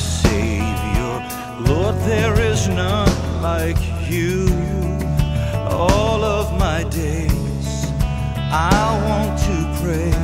Savior. Lord, there is none like you. All of my days I want to pray.